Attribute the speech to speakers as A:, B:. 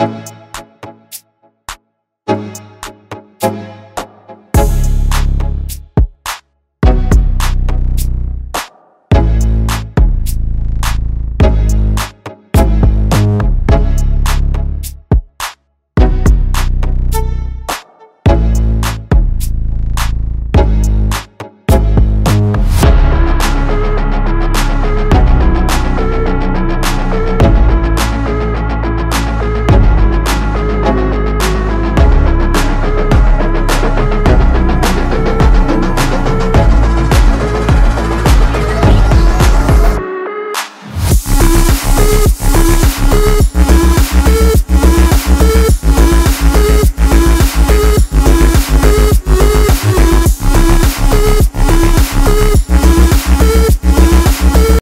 A: you